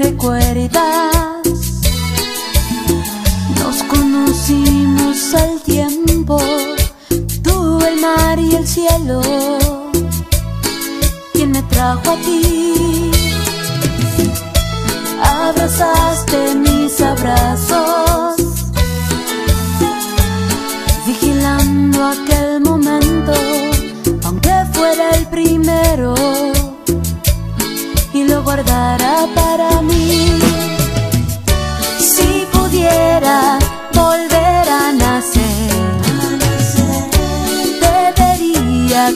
recuerdas. Nos conocimos al tiempo, tú, el mar y el cielo. ¿Quién me trajo a ti? Abrazaste mis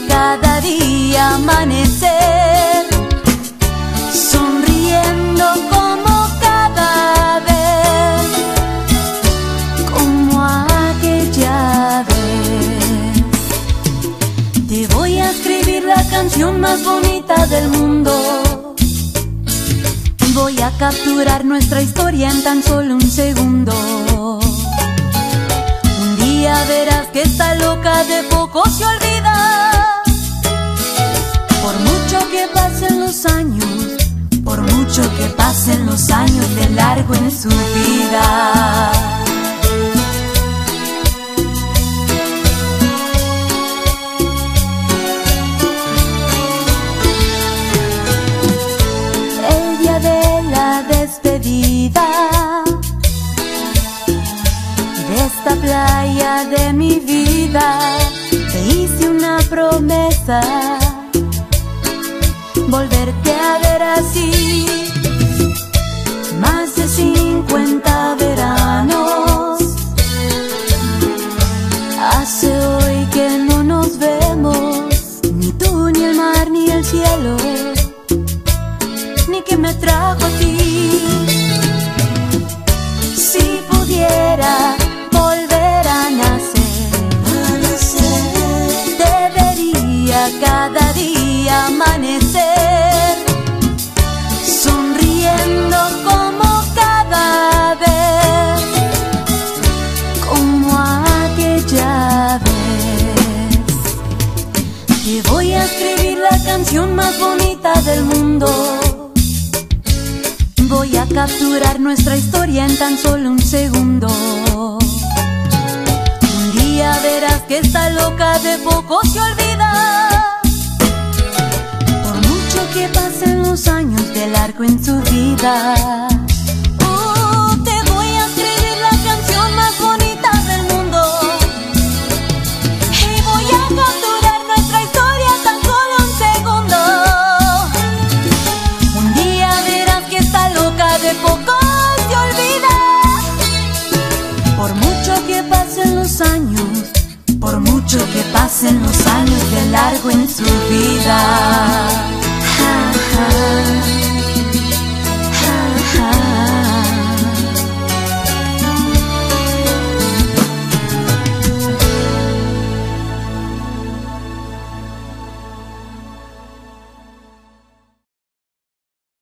cada día amanecer, sonriendo como cada vez, como aquella vez. Te voy a escribir la canción más bonita del mundo. Voy a capturar nuestra historia en tan solo un segundo. Un día verás que esta loca de poco se olvida. Por mucho que pasen los años, por mucho que pasen los años de largo en su vida. el día de la despedida de esta playa de mi vida. Te hice una promesa, volverte a ver así. Más de 50 veranos. La canción más bonita del mundo. Voy a capturar nuestra historia en tan solo un segundo. Un día verás que esta loca de poco se olvida. Por mucho que pasen los años de largo en su vida. Años, por mucho que pasen los años de largo en su vida.